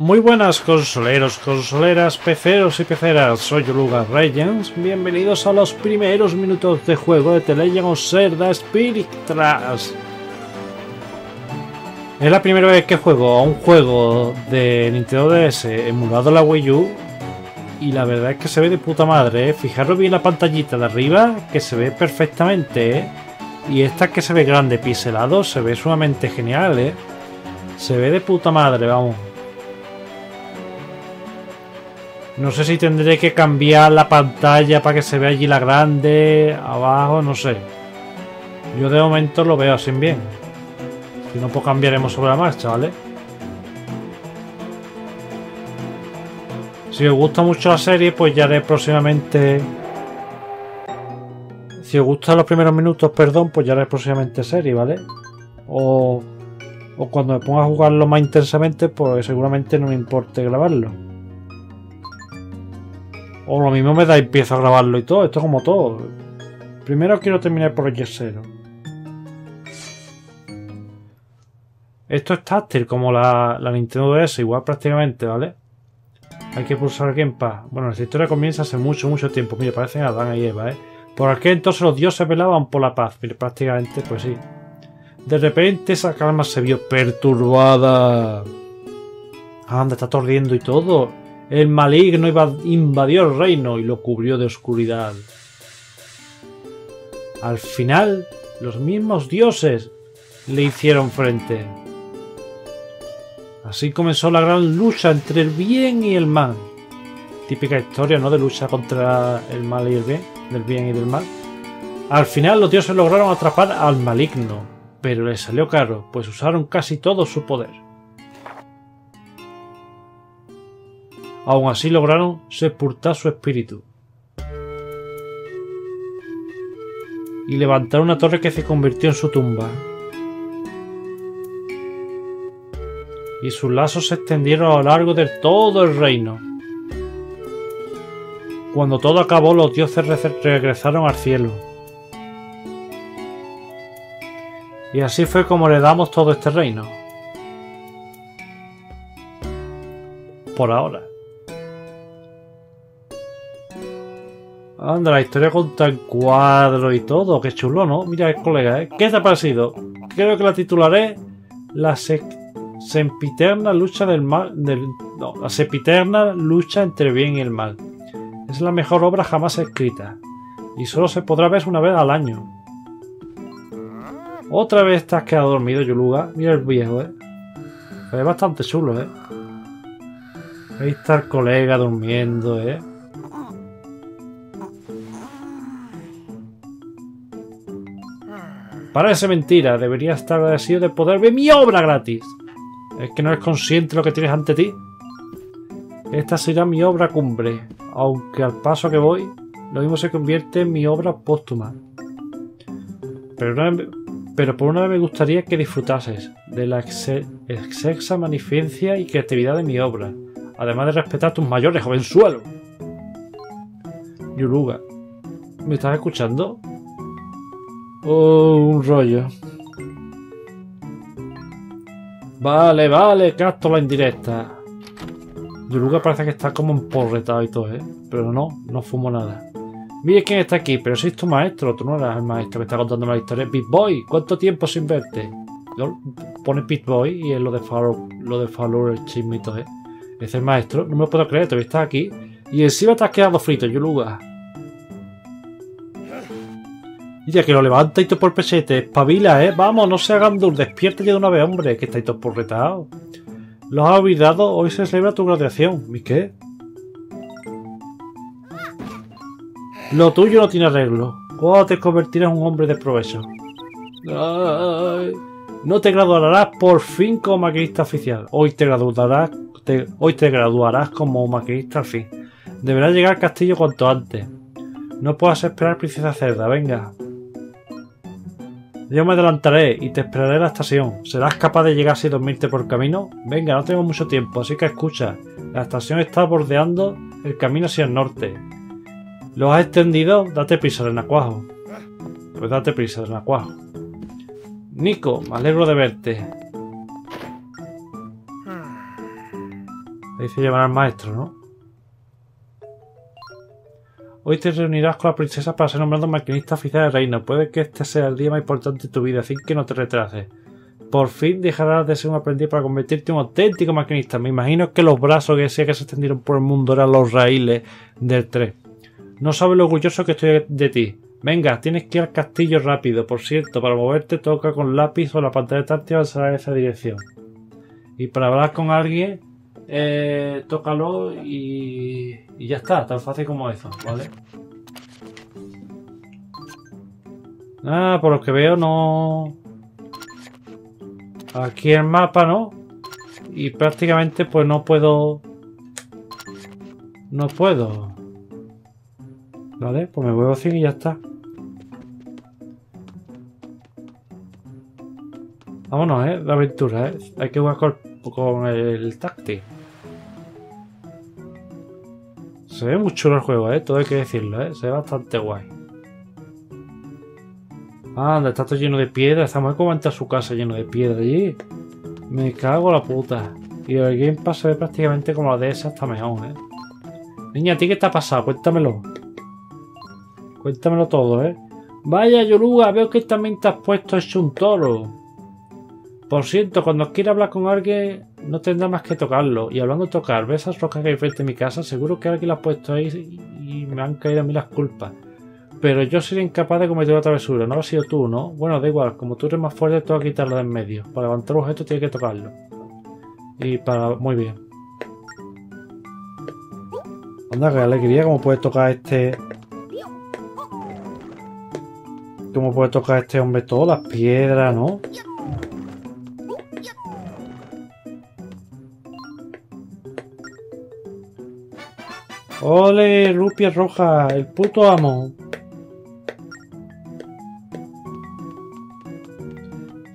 Muy buenas consoleros, consoleras, peceros y peceras, soy Lugas Reyes, bienvenidos a los primeros minutos de juego de The Legend of Zelda. Es la primera vez que juego a un juego de Nintendo DS emulado en la Wii U y la verdad es que se ve de puta madre, ¿eh? fijaros bien la pantallita de arriba que se ve perfectamente ¿eh? y esta que se ve grande pixelado se ve sumamente genial, ¿eh? se ve de puta madre, vamos. No sé si tendré que cambiar la pantalla para que se vea allí la grande, abajo, no sé. Yo de momento lo veo así bien. Si no, pues cambiaremos sobre la marcha, ¿vale? Si os gusta mucho la serie, pues ya haré próximamente... Si os gustan los primeros minutos, perdón, pues ya haré próximamente serie, ¿vale? O, o cuando me ponga a jugarlo más intensamente, pues seguramente no me importe grabarlo. O lo mismo me da y empiezo a grabarlo y todo. Esto como todo. Primero quiero terminar por el Zero. Esto es táctil, como la, Nintendo DS, igual prácticamente, ¿vale? Hay que pulsar el Gamepad. Bueno, esta historia comienza hace mucho, mucho tiempo. Mira, parecen Adán y Eva, ¿eh? Por aquel entonces los dioses velaban por la paz. Mire, prácticamente, pues sí. De repente esa calma se vio perturbada. Anda, está aturdiendo y todo. El maligno invadió el reino y lo cubrió de oscuridad. Al final, los mismos dioses le hicieron frente. Así comenzó la gran lucha entre el bien y el mal. Típica historia, ¿no? De lucha contra el mal y el bien, del bien y del mal. Al final los dioses lograron atrapar al maligno, pero les salió caro, pues usaron casi todo su poder. Aún así lograron sepultar su espíritu. Y levantar una torre que se convirtió en su tumba. Y sus lazos se extendieron a lo largo de todo el reino. Cuando todo acabó, los dioses regresaron al cielo. Y así fue como le damos todo este reino. Por ahora. Anda, la historia con tan cuadro y todo. Qué chulo, ¿no? Mira, colega, ¿eh? ¿Qué te ha parecido? Creo que la titularé La sempiterna lucha del mal. No, la sempiterna lucha entre el bien y el mal. Es la mejor obra jamás escrita. Y solo se podrá ver una vez al año. Otra vez te has quedado dormido, Yuluga. Mira el viejo, ¿eh? Es bastante chulo, ¿eh? Ahí está el colega durmiendo, ¿eh? Parece mentira, debería estar agradecido de poder ver mi obra gratis. ¿Es que no eres consciente de lo que tienes ante ti? Esta será mi obra cumbre, aunque al paso que voy, lo mismo se convierte en mi obra póstuma. Pero, pero por una vez me gustaría que disfrutases de la excexa magnificencia y creatividad de mi obra, además de respetar tus mayores, jovenzuelo. Yuruga, ¿me estás escuchando? Oh, un rollo. Vale, vale, capto la indirecta. Yoruga parece que está como emporretado y todo, ¿eh? Pero no, no fumo nada. Mire quién está aquí, pero sois tu maestro, tú no eras el maestro que está contando la historia. Pit Boy, ¿cuánto tiempo sin verte? Pone Pit Boy y es lo de Fallout, lo de Fallout el chismito, ¿eh? Es el maestro, no me lo puedo creer, todavía estás aquí. Y encima te has quedado frito, Yoruga. Que lo levanta y todo por pesete, espabila, ¿eh? Vamos, no se hagan dur, despierta ya de una vez, hombre, que estáis todos por retado. Los has olvidado, hoy se celebra tu graduación. ¿Y qué? Lo tuyo no tiene arreglo. ¿Cuándo te convertirás en un hombre de provecho? no te graduarás por fin como maquinista oficial. Hoy te graduarás, hoy te graduarás como maquinista al fin. Deberás llegar al castillo cuanto antes. No puedas esperar, princesa cerda. Venga, yo me adelantaré y te esperaré en la estación. ¿Serás capaz de llegar sin dormirte por camino? Venga, no tengo mucho tiempo, así que escucha. La estación está bordeando el camino hacia el norte. ¿Lo has extendido? Date prisa, renacuajo. Pues date prisa, renacuajo. Nico, me alegro de verte. dice llevar al maestro, ¿no? Hoy te reunirás con la princesa para ser nombrado maquinista oficial del reino. Puede que este sea el día más importante de tu vida, así que no te retrases. Por fin dejarás de ser un aprendiz para convertirte en un auténtico maquinista. Me imagino que los brazos que sea que se extendieron por el mundo eran los raíles del tren. No sabes lo orgulloso que estoy de ti. Venga, tienes que ir al castillo rápido. Por cierto, para moverte toca con lápiz o la pantalla táctil avanzar en esa dirección. Y para hablar con alguien, eh, tócalo y, ya está, tan fácil como eso, ¿vale? Ah, por lo que veo no... Aquí el mapa, ¿no? Y prácticamente pues no puedo... No puedo. Vale, pues me vuelvo así y ya está. Vámonos, ¿eh? La aventura, ¿eh? Hay que jugar con, el táctil. Se ve muy chulo el juego, ¿eh? Todo hay que decirlo, ¿eh? Se ve bastante guay. Ah, está todo lleno de piedra. Estamos como a su casa lleno de piedra allí. Me cago la puta. Y el Game Pass se ve prácticamente como la de esa, está mejor, ¿eh? Niña, ¿a ti qué te ha pasado? Cuéntamelo. Cuéntamelo todo, ¿eh? Vaya, Yoruga, veo que también te has puesto hecho un toro. Por cierto, cuando quiera hablar con alguien, no tendrá más que tocarlo. Y hablando de tocar, ¿ves esas rocas que hay frente a mi casa? Seguro que alguien las ha puesto ahí y me han caído a mí las culpas. Pero yo sería incapaz de cometer otra travesura. No lo has sido tú, ¿no? Bueno, da igual. Como tú eres más fuerte, tengo que quitarlo de en medio. Para levantar un objeto tienes que tocarlo. Y para... Muy bien. Anda, qué alegría. ¿Cómo puedes tocar este... ¿Cómo puede tocar este hombre todas las piedras, no? ¡Ole! Rupia roja, el puto amo.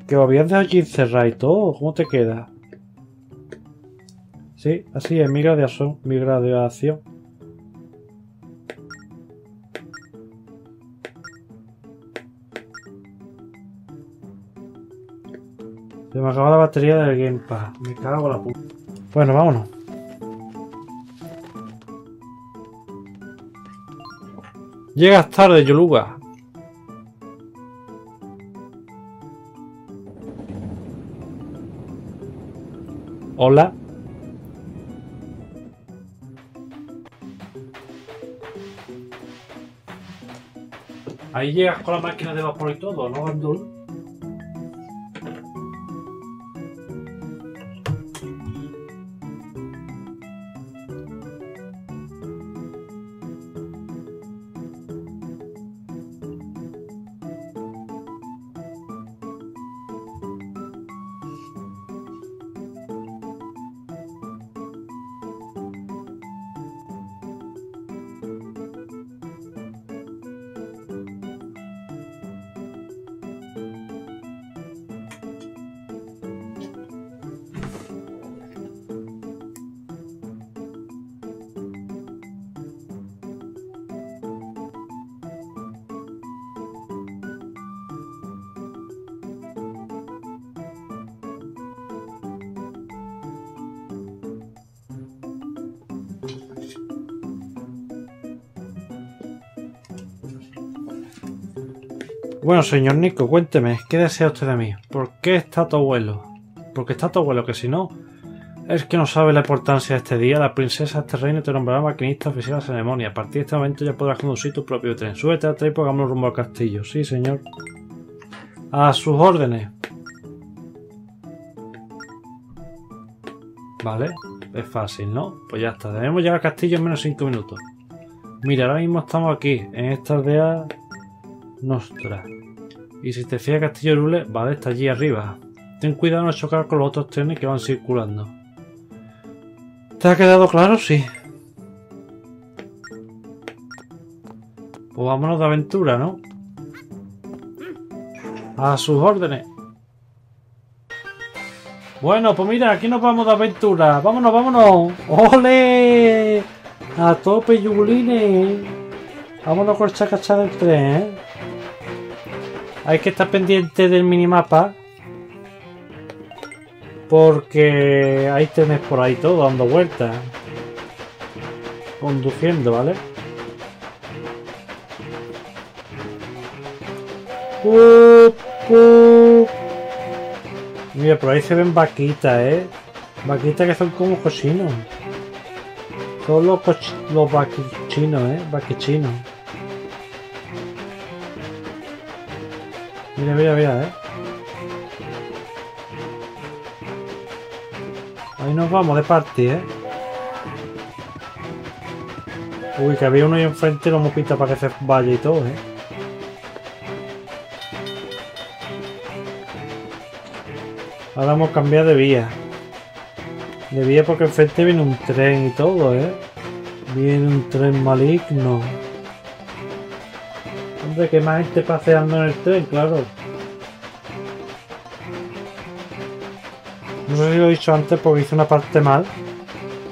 Que os habías dejado allí encerrado y todo. ¿Cómo te queda? Sí, así es, mi graduación. Mi. Se me acaba la batería del Gamepad. Me cago en la puta. Bueno, vámonos. Llegas tarde, Yoluga. Hola. Ahí llegas con la máquina de vapor y todo, ¿no, Gandul? Bueno, señor Nico, cuénteme, ¿qué desea usted de mí? ¿Por qué está tu abuelo? Porque está tu abuelo, que si no, es que no sabe la importancia de este día. La princesa de este reino te nombrará maquinista oficial de la ceremonia. A partir de este momento ya podrás conducir tu propio tren. Súbete al tren y pongamos rumbo al castillo. Sí, señor. A sus órdenes. Vale, es fácil, ¿no? Pues ya está. Debemos llegar al castillo en menos de 5 minutos. Mira, ahora mismo estamos aquí, en esta aldea Nostra. Y si te fijas Castillo Lule, vale, está allí arriba. Ten cuidado de no chocar con los otros trenes que van circulando. ¿Te ha quedado claro? Sí. Pues vámonos de aventura, ¿no? A sus órdenes. Bueno, pues mira, aquí nos vamos de aventura. Vámonos, vámonos. ¡Ole! A tope, yugulines. Vámonos con el chacachá del tren, ¿eh? Hay que estar pendiente del minimapa. Porque hay trenes por ahí todo dando vueltas. Conduciendo, ¿vale? Mira, por ahí se ven vaquitas, ¿eh? Vaquitas que son como cochinos. Son los, los vaquichinos, ¿eh? Vaquichinos. Mira, mira, mira, ¿eh? Ahí nos vamos de parte, ¿eh? Uy, que había uno ahí enfrente como pinta para que se vaya y todo, ¿eh? Ahora hemos cambiado de vía. De vía porque enfrente viene un tren y todo, ¿eh? Viene un tren maligno. Hombre, que más gente paseando en el tren, claro. No sé si lo he dicho antes porque hice una parte mal.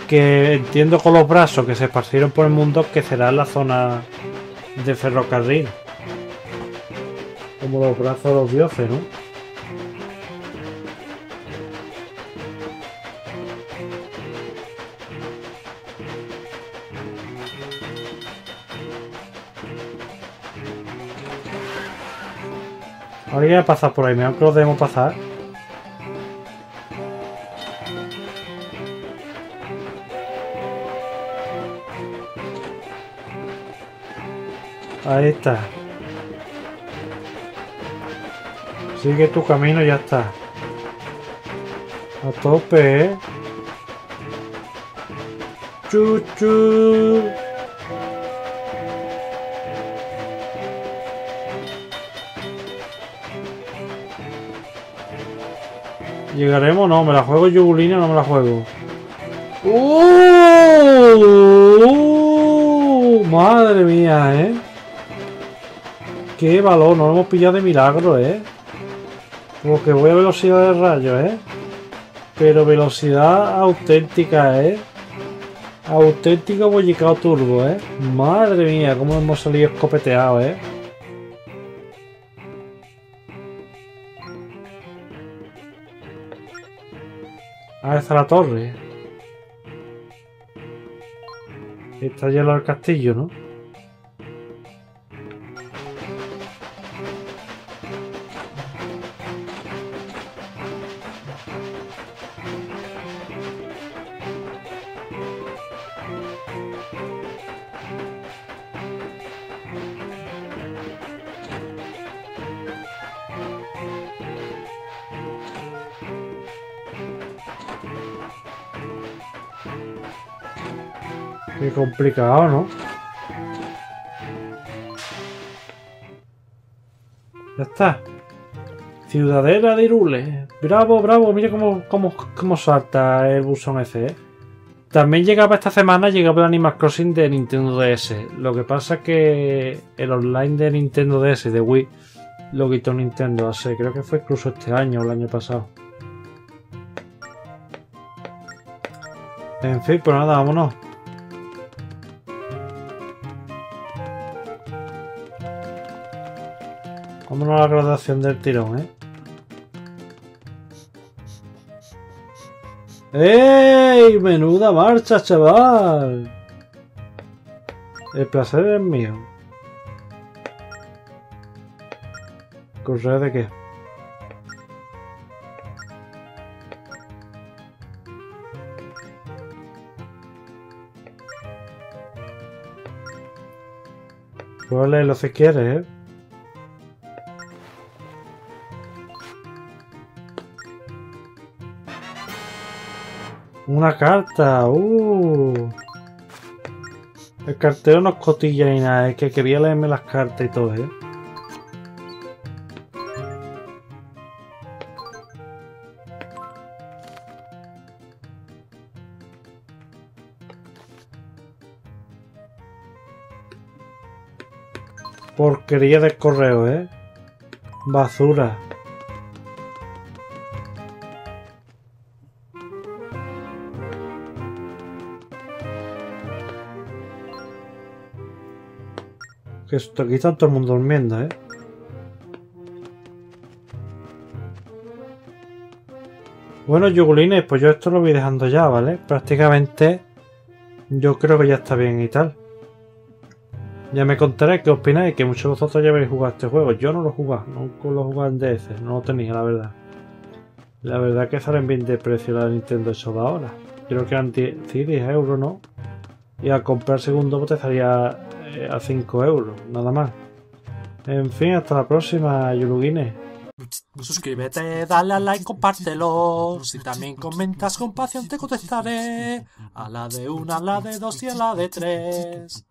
Que entiendo con los brazos que se esparcieron por el mundo que será la zona de ferrocarril. Como los brazos de los dioses, ¿no? Ahora ya pasar por ahí, mejor que lo debemos pasar. Ahí está. Sigue tu camino y ya está. A tope, ¿eh? Chuchu. ¿Llegaremos? No, me la juego Yugulina no me la juego. ¡Uh! Madre mía, ¿eh? Qué valor, nos lo hemos pillado de milagro, ¿eh? Porque voy a velocidad de rayos, ¿eh? Pero velocidad auténtica, ¿eh? Auténtico bollicao turbo, ¿eh? Madre mía, cómo hemos salido escopeteados, ¿eh? Ah, está la torre. Está lleno el castillo, ¿no? Qué complicado, ¿no? Ya está. Ciudadela de Irule. Bravo, bravo. Mira cómo, cómo, cómo salta el buzón ese, ¿eh? También llegaba esta semana, llegaba el Animal Crossing de Nintendo DS. Lo que pasa es que el online de Nintendo DS, de Wii, lo quitó Nintendo hace, creo que fue incluso este año o el año pasado. En fin, pues nada, vámonos. Vámonos a la graduación del tirón, ¿eh? ¡Ey! ¡Menuda marcha, chaval! El placer es mío. ¿Correo de qué? Puedes leerlo si quieres, ¿eh? Una carta, uh. El cartero no es cotilla ni nada, es que quería leerme las cartas y todo, ¿eh? Porquería de correo, ¿eh? Basura. Que aquí está todo el mundo durmiendo, ¿eh? Bueno, Yugulines, pues yo esto lo voy dejando ya, ¿vale? Prácticamente yo creo que ya está bien y tal. Ya me contaré qué opináis, que muchos de vosotros ya habéis jugado este juego. Yo no lo he jugado, nunca lo he jugado en DS, no lo tenía, la verdad. La verdad que salen bien de precio la Nintendo eso de ahora. Creo que eran 10, 10 euros, ¿no? Y al comprar segundo bote estaría a 5 euros, nada más. En fin, hasta la próxima, Yurugines. Suscríbete, dale a like, compártelo. Si también comentas con pasión te contestaré. A la de una, a la de dos y a la de tres.